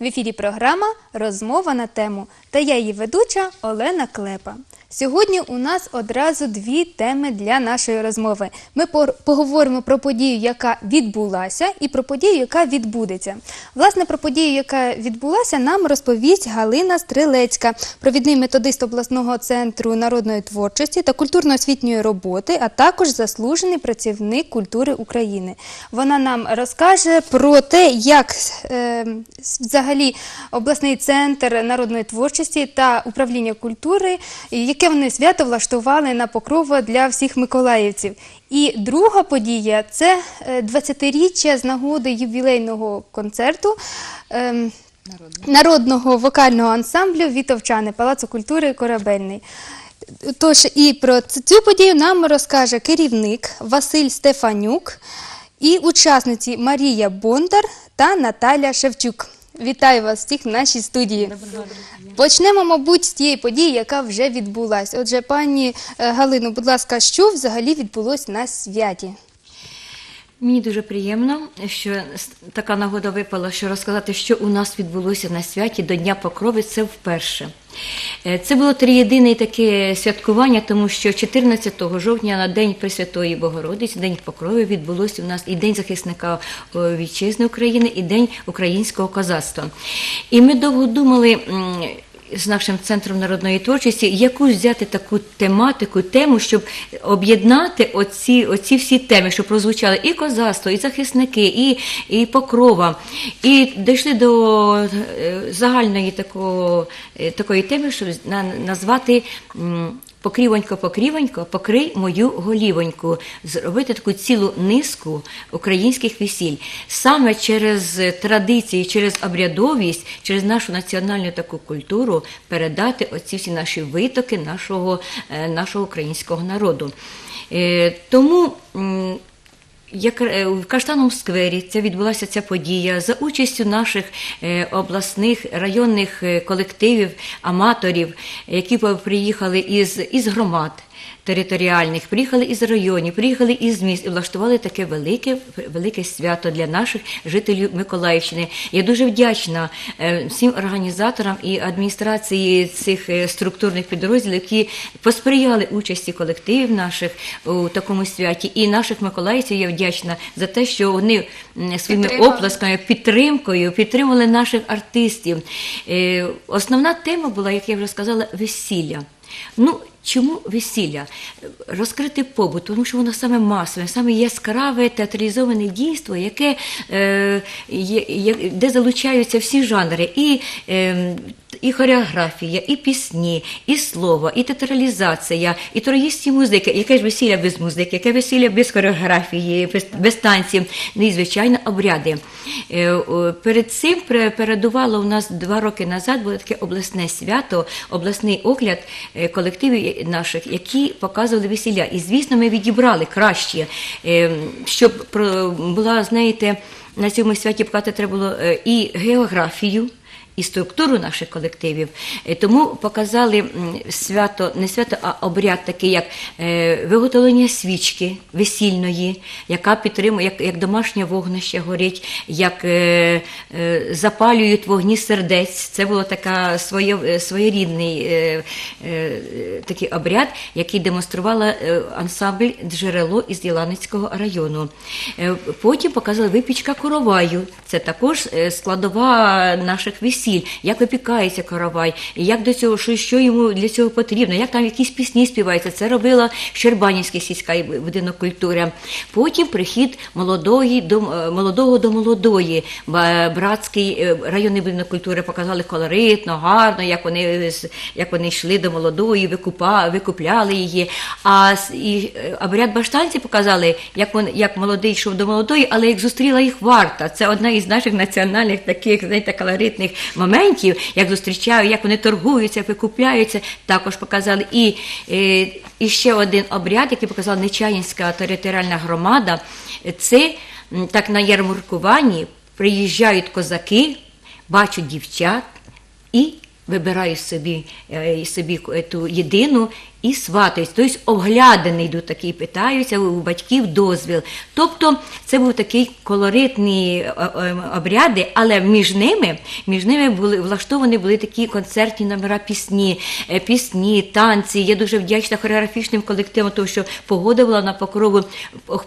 В ефірі програма Розмова на тему та я її ведуча Олена Клепа. Сьогодні у нас одразу дві теми для нашої розмови. Ми поговоримо про подію, яка відбулася, і про подію, яка відбудеться. Власне, про подію, яка відбулася, нам розповість Галина Стрелецька, провідний методист обласного центру народної творчості та культурно-освітньої роботи, а також заслужений працівник культури України. Вона нам розкаже про те, як е, взагалі обласний центр народної творчості та управління культури, яке вони свято влаштували на покрово для всіх миколаївців. І друга подія це е, 20-річчя з нагоди ювілейного концерту. ем, Народного вокального ансамблю Вітовчани Палацу культури Корабельний. Тож і про цю подію нам розкаже керівник Василь Стефанюк і учасниці Марія Бондар та Наталя Шевчук. Вітаю вас всіх в нашій студії. Почнемо, мабуть, з тієї події, яка вже відбулася. Отже, пані Галину, будь ласка, що взагалі відбулося на святі? Мені дуже приємно, що така нагода випала, що розказати, що у нас відбулося на святі до Дня Покрови, це вперше. Е, Це було триєдине таке святкування, тому що 14 жовтня на День Пресвятої Богородиці, День Покрови, відбулося у нас і День захисника вітчизни України, і День українського козацтва. І ми довго думали. З нашим центром народної творчості яку взяти таку тематику, тему, щоб об'єднати оці, оці всі теми, щоб прозвучали і козацтво, і захисники, і, і покрова. І дійшли до е, загальної такого, е, такої теми, щоб на- назвати. М, Покрівонько, покрівонько, покрий мою голівоньку, зробити таку цілу низку українських весіль. Саме через традиції, через обрядовість, через нашу національну таку культуру передати оці всі наші витоки нашого, е, нашого українського народу. Е, Тому. Як е, в Каштановому сквері це відбулася ця подія за участю наших е, обласних районних е, колективів, аматорів, які приїхали із, із громад. Територіальних приїхали із районів, приїхали із міст і влаштували таке велике, велике свято для наших жителів Миколаївщини. Я дуже вдячна е, всім організаторам і адміністрації цих е, структурних підрозділів, які посприяли участі колективів наших у такому святі. І наших миколаївців я вдячна за те, що вони своїми Підтримали. оплесками, підтримкою підтримували наших артистів. Е, Основна тема була, як я вже сказала, весілля. Ну, чому весілля? Розкрити побут, тому що воно саме масове, саме яскраве театралізоване дійство, яке, е, де залучаються всі жанри, і, е, і хореографія, і пісні, і слово, і театралізація, і троїсті музики. Яке ж весілля без музики, яке весілля без хореографії, без, без танців, ну і звичайно обряди. Е, Перед цим передувало у нас два роки назад було таке обласне свято, обласний огляд е, колективів наших, які показували весілля. І звісно, ми відібрали кращі, е, щоб була, знаєте, на цьому святі показати треба було е, і географію і структуру наших колективів. Е, Тому показали свято, не свято, а обряд такий, як е, виготовлення свічки весільної, яка підтримує, як, як домашнє вогнище горить, як е, запалюють вогні сердець. Це було така своє, своєрідний такий обряд, який демонструвала ансамбль джерело із Єланицького району. Потім показали випічка короваю. Це також складова наших весіль, як випікається коровай, як до цього, що, що йому для цього потрібно, як там якісь пісні співаються. Це робила Щербанівська сільська будинок культури. Потім прихід молодої до е, молодого до молодої. Братський е, районний будинок культури показали колоритно, гарно, як вони як вони йшли до молодої, викупа, викупляли її. А і е, обряд баштанці показали, як він, як молодий йшов до молодої, але як зустріла їх варта. Це одна із наших національних таких знаєте, колоритних моментів, як зустрічаю, як вони торгуються, викупляються. Також показали і, і і ще один обряд, який показала Нечаїнська територіальна громада. Це так на ярмаркуванні приїжджають козаки, бачать дівчат і вибирають собі, е, собі ту єдину і сватаються. Тобто оглядини йдуть такі, питаються у батьків дозвіл. Тобто це був такий колоритний е, е, обряди, але між ними, між ними були влаштовані були такі концертні номера пісні, е, пісні, танці. Я дуже вдячна хореографічним колективам, тому що погода була на покрову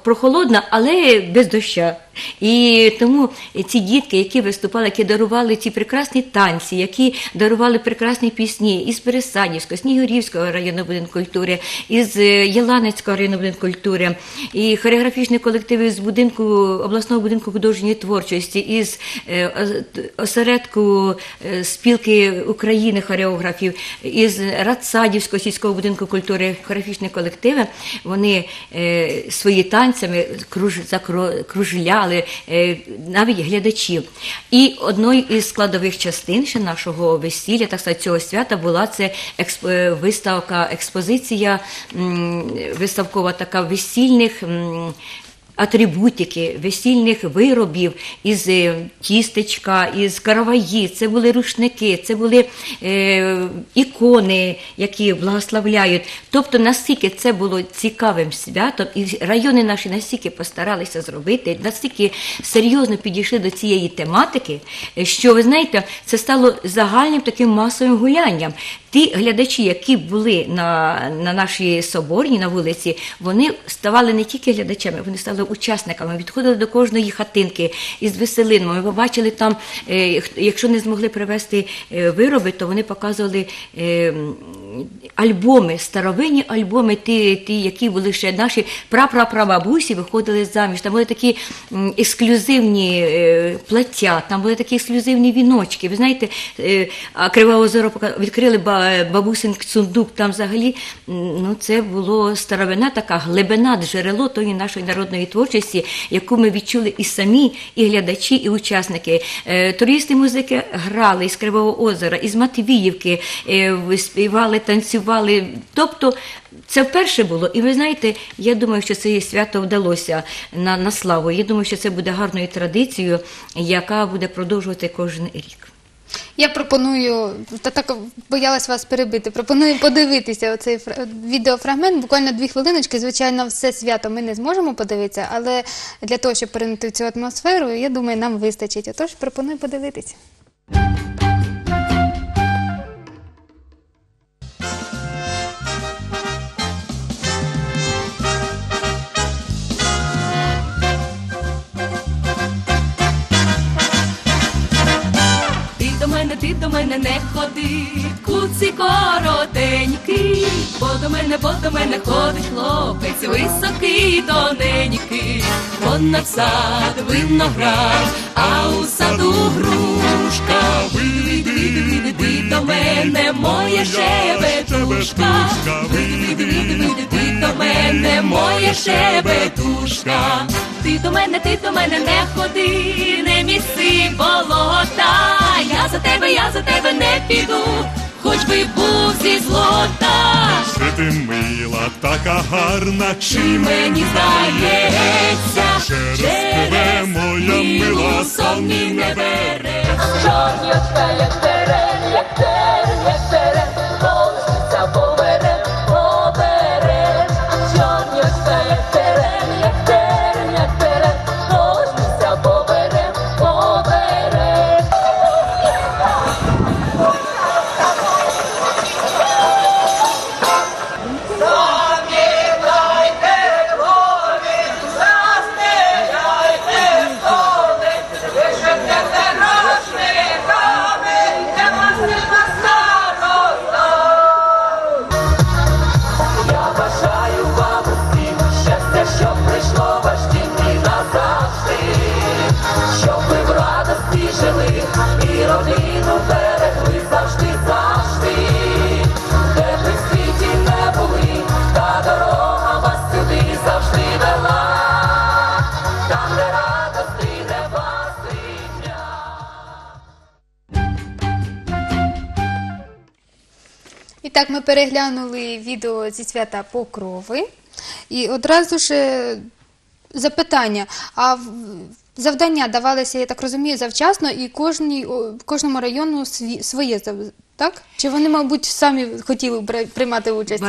прохолодна, але без доща. І тому ці дітки, які виступали, які дарували ці прекрасні танці, які дарували прекрасні пісні із Пересадівського, Снігурівського районного будинку культури, із е, Єланецького районного будинку культури, і хореографічні колективи з будинку обласного будинку художньої творчості, із е, осередку е, спілки України хореографів, із Радсадівського сільського будинку культури, хореографічні колективи, вони е, свої танцями круж, закро- кружляли е, навіть глядачів. І одною із складових частин ще нашого весілля, так сказати, цього свята була це е, виставка, експозиція, виставкова така весільних. Атрибутики весільних виробів із е, тістечка, із караваї, це були рушники, це були е, ікони, які благословляють. Тобто, настільки це було цікавим святом, і райони наші настільки постаралися зробити, настільки серйозно підійшли до цієї тематики, що ви знаєте, це стало загальним таким масовим гулянням. Ті глядачі, які були на, на нашій соборній на вулиці, вони ставали не тільки глядачами, вони стали учасниками, відходили до кожної хатинки із веселинами. Ми побачили там, е, якщо не змогли привезти е, вироби, то вони показували е, альбоми, старовинні альбоми, ті, ті, які були ще наші прапрапрабабусі виходили заміж. Там були такі ексклюзивні е, плаття, там були такі ексклюзивні віночки. Ви знаєте, е, Криве озеро відкрили бабусин сундук. Там взагалі ну, це було старовина, така глибина, джерело тої нашої народної творчості, яку ми відчули і самі, і глядачі, і учасники. Е, Туристи музики грали із Кривого озера, із Матвіївки, співали, танцювали. Тобто це вперше було. І ви знаєте, я думаю, що це свято вдалося на, на славу. Я думаю, що це буде гарною традицією, яка буде продовжувати кожен рік. Я пропоную, та так боялась вас перебити. Пропоную подивитися оцей відеофрагмент. Буквально дві хвилиночки. Звичайно, все свято ми не зможемо подивитися, але для того, щоб перенити цю атмосферу, я думаю, нам вистачить. Отож, пропоную подивитися. До мене не ходи, куці коротенький, бо до мене, бо до мене ходить хлопець високий, тоненький, понад сад виноград, а у саду грушка. Вийди, вийди, вийди, до мене, моя шебетушка. Вийди, вийди, моя шебетушка. Ти до мене, ти до мене не ходи, не міси болота. Я за тебе, я за тебе не піду, хоч би був зі злота. Чи ти мила, така гарна, чи мені здається, Через тебе, моя мила, сон не не бере. Чорнячка, як терен, як терен, як терен, переглянули відео зі свята Покрови. І одразу ж е, запитання. А завдання давалися, я так розумію, завчасно, і кожній, кожному району своє Так? Чи вони, мабуть, самі хотіли приймати участь?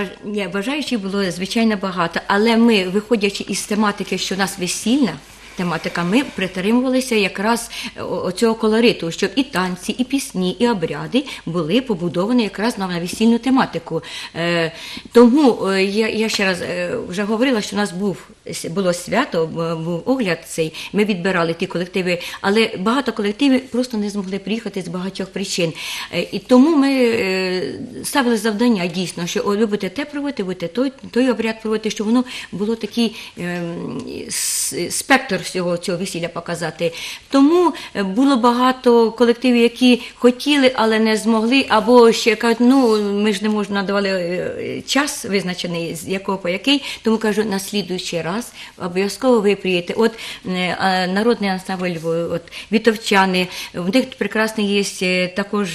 Бажаючих було звичайно багато, але ми, виходячи із тематики, що у нас весільна. Тематика, ми притримувалися якраз о- оцього колориту, щоб і танці, і пісні, і обряди були побудовані якраз на весільну тематику. Е, тому е, я, я ще раз е, вже говорила, що у нас був було свято, був огляд цей. Ми відбирали ті колективи, але багато колективів просто не змогли приїхати з багатьох причин. Е, і тому ми е, ставили завдання дійсно, що ви те проводити, будете той, той обряд проводити, щоб воно було такий ем, спектр всього цього весілля показати. Тому е, було багато колективів, які хотіли, але не змогли, або ще кажуть, ну ми ж не можемо надавали е, час визначений, з якого по який. Тому кажу, на слідуючий раз обов'язково ви приїдете. От е, народний ансамбль, от вітовчани, в них прекрасний є також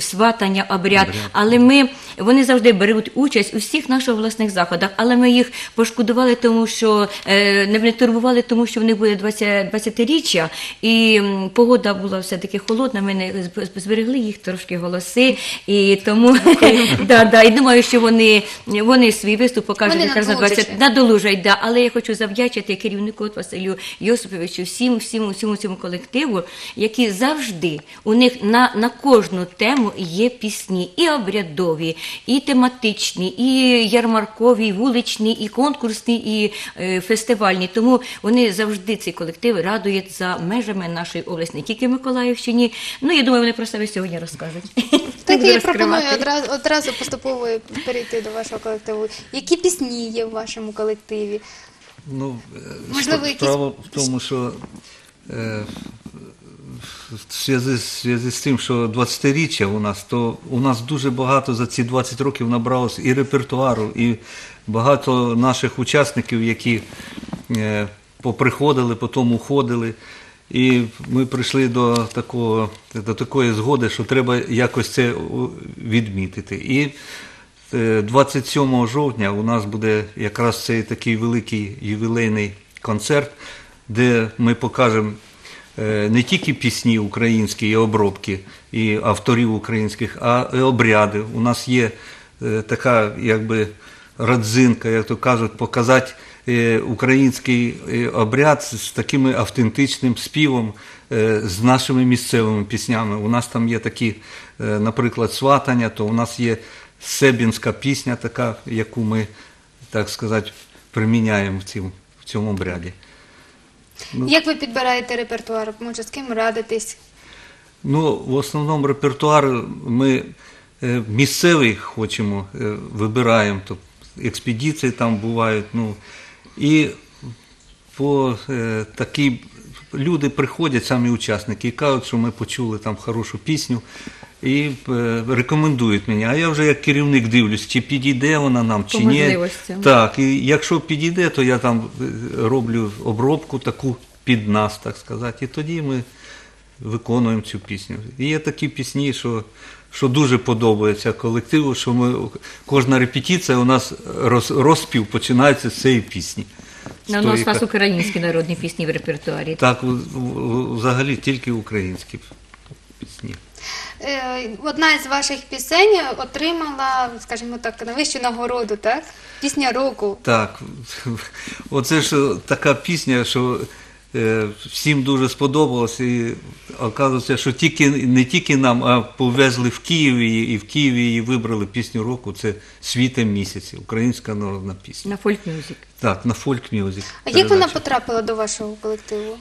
сватання, обряд, але ми вони завжди беруть участь у всіх наших власних заходах, але ми їх пошкодували, тому що не турбували, тому що в них буде 20, 20-річчя, і погода була все таки холодна. Ми не зберегли їх трошки голоси, і тому да, да, і думаю, що вони, вони свій виступ покажуть Вони якраз на 20 надолужать. да. Але я хочу завдячити керівнику Василю Йосиповичу, всім, всім, всьому цьому колективу, які завжди у них на, на кожну тему є пісні, і обрядові, і тематичні, і ярмаркові, і вуличні, і конкурсні, і е, фестивальні. Тому вони завжди ці колективи радують за межами нашої області, не тільки в Миколаївщині. Ну я думаю, вони про себе сьогодні розкажуть. Так я пропоную одразу, одразу поступово перейти до вашого колективу. Які пісні є в вашому колективі? Ну, е, Можливо, якісь- справа в тому, що е, в зв'язку, в зв'язку з тим, що 20-річчя у нас, то у нас дуже багато за ці 20 років набралось і репертуару, і багато наших учасників, які е, поприходили, потім уходили. І ми прийшли до такого до такої згоди, що треба якось це відмітити. І Е, 27 жовтня у нас буде якраз цей такий великий ювілейний концерт, де ми покажемо е, не тільки пісні українські і обробки і авторів українських, а і обряди. У нас є е, така, якби родзинка, як то кажуть, показати е, український е, обряд з таким автентичним співом, е, з нашими місцевими піснями. У нас там є такі, е, наприклад, сватання, то у нас є себінська пісня, така, яку ми, так сказати, приміняємо в цьому, в цьому обряді. Ну. Як ви підбираєте репертуар? Може, з ким радитись? Ну, в основному репертуар ми е, місцевий хочемо, е, вибираємо, тобто експедиції там бувають. Ну, і по е, такі люди приходять, самі учасники, і кажуть, що ми почули там хорошу пісню. І е, рекомендують мені. А я вже як керівник дивлюсь, чи підійде вона нам, чи ні. Так, і якщо підійде, то я там е, роблю обробку таку під нас, так сказати. І тоді ми виконуємо цю пісню. І є такі пісні, що, що дуже подобаються колективу, що ми, кожна репетиція у нас роз, розпів починається з цієї пісні. Ну, у нас, у нас українські народні пісні в репертуарі. Так, взагалі тільки українські пісні. Е, Одна із ваших пісень отримала, скажімо так, найвищу нагороду, так? Пісня року. Так, оце ж така пісня, що всім дуже сподобалось, і оказується, що тільки не тільки нам, а повезли в Київ її, і в Києві її вибрали пісню року. Це Світе місяці, українська народна пісня. На фольк-мюзик. Так, на фольк мюзик. А як вона потрапила до вашого колективу?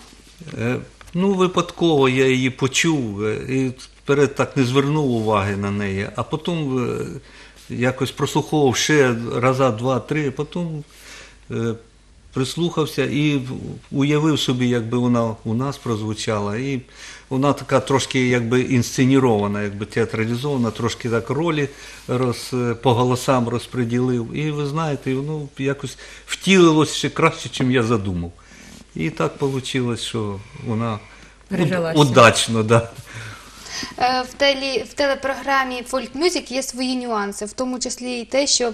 Е, Ну, випадково я її почув е, і вперед так не звернув уваги на неї, а потім е, якось прослуховував ще раза, два-три, потім е, прислухався і уявив собі, якби вона у нас прозвучала. І вона така трошки якби інсценірована, якби театралізована, трошки так ролі роз, по голосам розподілив. І ви знаєте, воно якось втілилось ще краще, ніж я задумав. І так вийшло, що вона Прижилася. удачно, да. Е, в, телі, в телепрограмі Folk Music є свої нюанси, в тому числі і те, що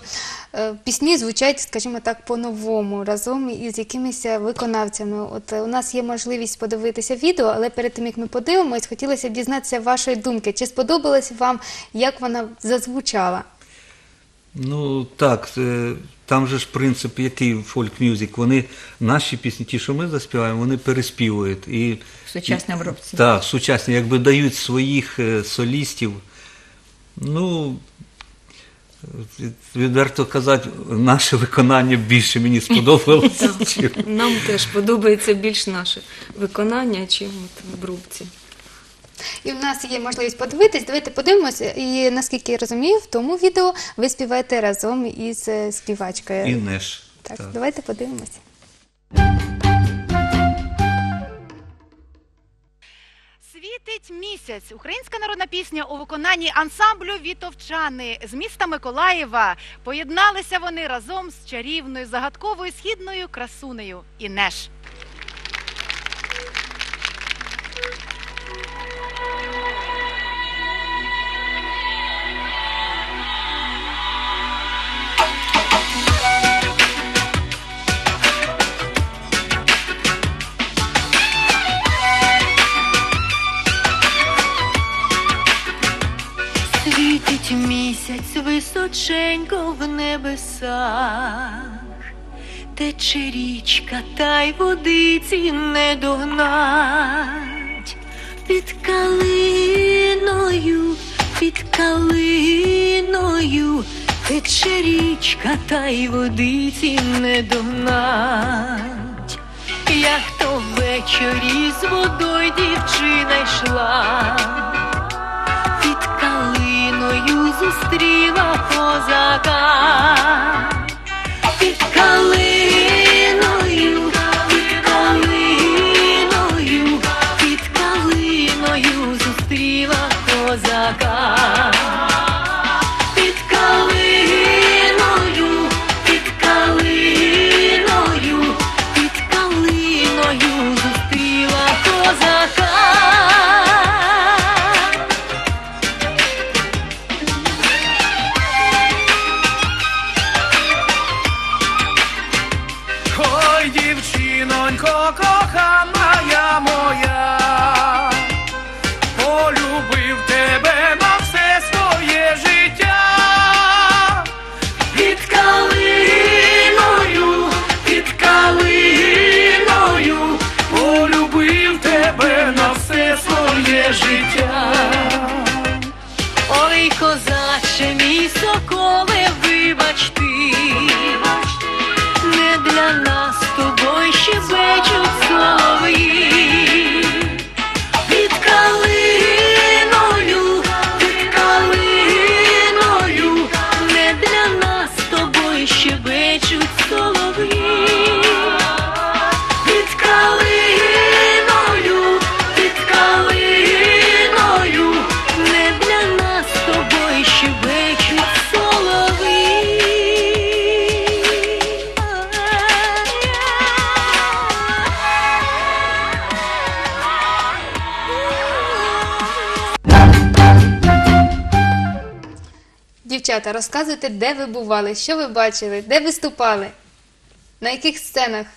е, пісні звучать, скажімо так, по-новому, разом із якимись виконавцями. От е, у нас є можливість подивитися відео, але перед тим як ми подивимось, хотілося б дізнатися вашої думки. Чи сподобалось вам, як вона зазвучала? Ну так, е, там же ж принцип, який фольк-мюзик, вони наші пісні, ті, що ми заспіваємо, вони переспівують. І, В сучасній обробці. Так, сучасні, якби дають своїх е, солістів. Ну, відверто казати, наше виконання більше мені сподобалося. Нам теж подобається більш наше виконання, чим от в брубці. І в нас є можливість подивитись. Давайте подивимося. І наскільки я розумію, в тому відео ви співаєте разом із е, співачкою. І неш. Так, Так. давайте подивимося. Світить місяць. Українська народна пісня у виконанні ансамблю Вітовчани з міста Миколаєва. Поєдналися вони разом з чарівною загадковою східною красунею Інеш. Височенько в небесах, тече річка, та й водиці не догнать. Під калиною, під калиною, тече річка, та й водиці не догнать. Як то ввечері з водою дівчина йшла зустріла козака. Під калиною, Дівчата, розказуйте, де ви бували, що ви бачили, де виступали, на яких сценах.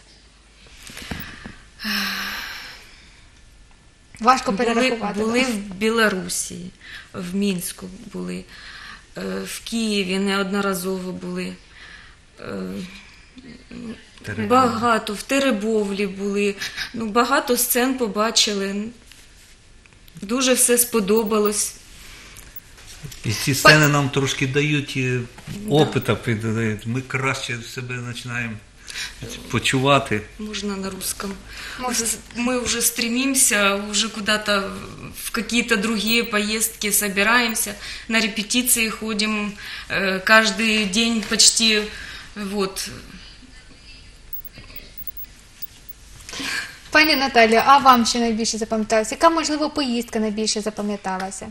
Важко перерахувати. були так? в Білорусі, в Мінську були, е, в Києві неодноразово були. е, Багато, в Теребовлі були. Ну, багато сцен побачили. Дуже все сподобалось. І ці сцени нам трошки дають е, опита, придають. Ми краще себе починаємо почувати. Можно на русском. Можно. Уже- Мы уже стремимся, уже куда-то в какие-то другие поездки собираемся, на репетиции ходим э, каждый день почти. Вот. Пані Наталія, а вам що найбільше запам'яталося? Яка, можливо, поїздка найбільше запам'яталася?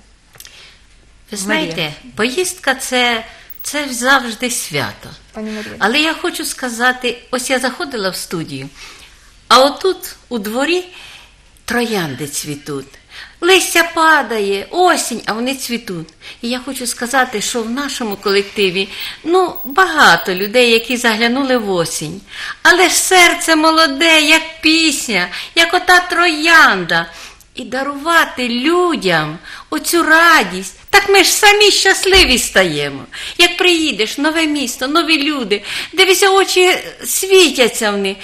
Ви знаєте, поїздка це, це завжди свято. Пані Марія. Але я хочу сказати: ось я заходила в студію, а отут у дворі троянди цвітуть. Листя падає, осінь, а вони цвітуть. І я хочу сказати, що в нашому колективі ну, багато людей, які заглянули в осінь. Але ж серце молоде, як пісня, як ота троянда. І дарувати людям оцю радість. Так ми ж самі щасливі стаємо. Як приїдеш, нове місто, нові люди, дивися, очі світяться в них,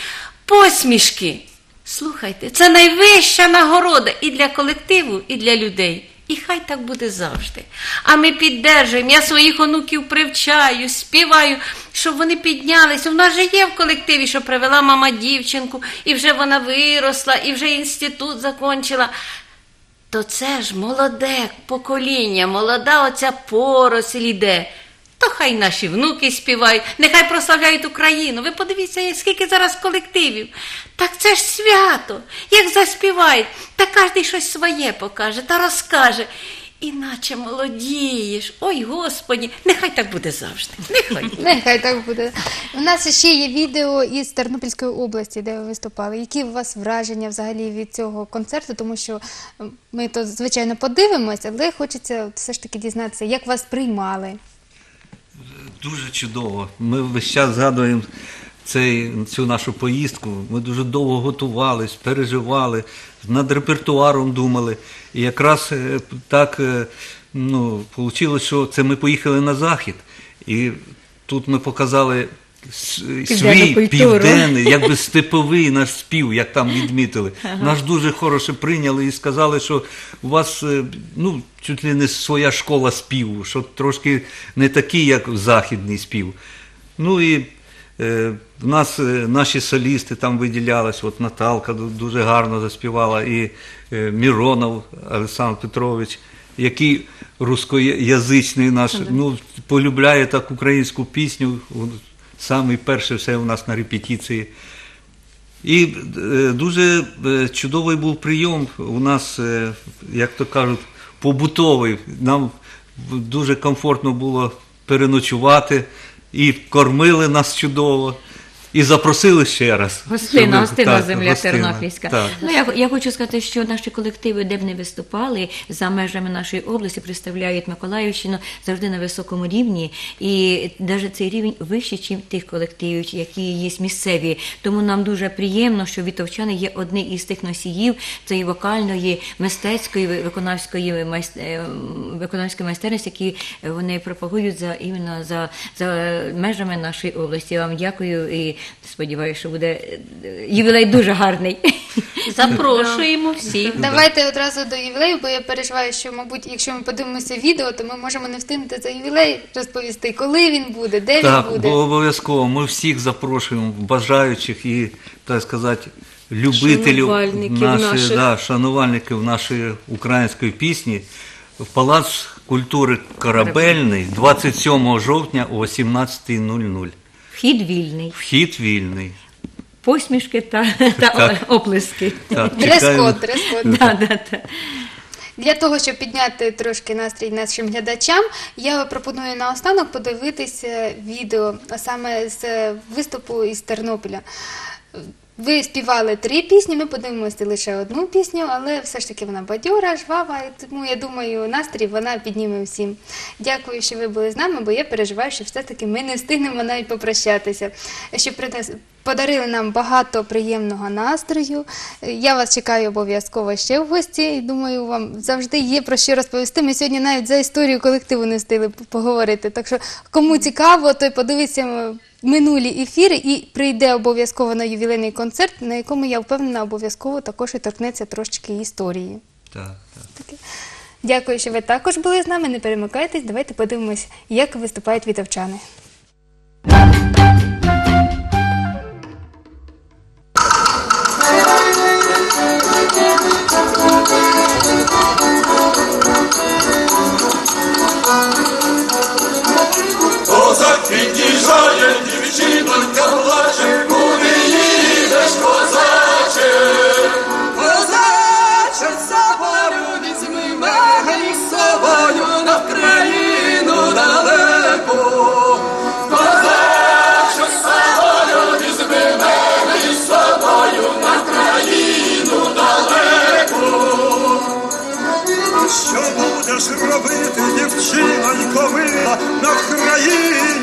посмішки. Слухайте, це найвища нагорода і для колективу, і для людей. І хай так буде завжди. А ми піддержуємо. Я своїх онуків привчаю, співаю, щоб вони піднялися. У нас же є в колективі, що привела мама дівчинку, і вже вона виросла, і вже інститут закончила. То це ж молоде покоління, молода оця поросль іде. То хай наші внуки співають, нехай прославляють Україну. Ви подивіться, скільки зараз колективів. Так це ж свято. Як заспівають, та кожен щось своє покаже та розкаже. Іначе молодієш. Ой, Господі, нехай так буде завжди. Нехай. Нехай так буде. У нас ще є відео із Тернопільської області, де ви виступали. Які у вас враження взагалі від цього концерту? Тому що ми то звичайно подивимося, але хочеться все ж таки дізнатися, як вас приймали. Дуже чудово. Ми весь час згадуємо цей, цю нашу поїздку. Ми дуже довго готувались, переживали, над репертуаром думали. І якраз е, так е, ну, вийшло, що це ми поїхали на захід. І тут ми показали свій південний, якби степовий наш спів, як там відмітили. Наш дуже хороше прийняли і сказали, що у вас е, ну, чуть ли не своя школа співу, що трошки не такий, як західний спів. Ну і е, в нас е, наші солісти там виділялись, от Наталка дуже гарно заспівала, і е, Міронов Олександр Петрович, який рускоязичний наш, ну, полюбляє так українську пісню. Самий перший все у нас на репетиції. І е, дуже е, чудовий був прийом у нас, е, як то кажуть, побутовий. Нам дуже комфортно було переночувати, і кормили нас чудово, і запросили ще раз. Гостина, гостина земля гостина, Тернопільська. Так. Ну я, я хочу сказати, що наші колективи, де б не виступали за межами нашої області, представляють Миколаївщину завжди на високому рівні, і навіть цей рівень вищий, ніж тих колективів, які є місцеві. Тому нам дуже приємно, що вітовчани є одні із тих носіїв цієї вокальної, мистецької, виконавської майс- е, виконавської майстерності, які вони пропагують за іменно за, за межами нашої області. Я вам дякую і сподіваюся, що буде е, ювілей дуже гарний. Запрошуємо всіх. Давайте одразу до ювілею, бо я переживаю, що, мабуть, якщо ми подивимося відео, то ми можемо не встигнути за ювілей розповісти, коли він буде, де Так, він буде. бо обов'язково. Ми всіх запрошуємо, бажаючих і, так сказати, любителів Шанувальників нашої, наших. да, шанувальників нашої української пісні в Палац культури Корабельний 27 жовтня о 18.00. Вхід вільний, Вхід вільний. посмішки та, та оплески. Так. Дрес-код, дрес-код. Да, да, да. Для того, щоб підняти трошки настрій нашим глядачам, я пропоную наостанок подивитися відео, а саме з виступу із Тернополя. Ви співали три пісні, ми подивимося лише одну пісню, але все ж таки вона бадьора, жвава, і тому я думаю, настрій вона підніме всім. Дякую, що ви були з нами, бо я переживаю, що все-таки ми не встигнемо навіть попрощатися. Щоб принес... подарили нам багато приємного настрою. Я вас чекаю обов'язково ще в гості. І думаю, вам завжди є про що розповісти. Ми сьогодні навіть за історію колективу не встигли поговорити. Так що, кому цікаво, той подивиться минулі ефіри і прийде обов'язково на ювілейний концерт, на якому я впевнена, обов'язково також і торкнеться трошечки історії. Так, так. Дякую, що ви також були з нами. Не перемикайтесь. Давайте подивимось, як виступають вітовчани. Thank you. Мила, на Вкраїні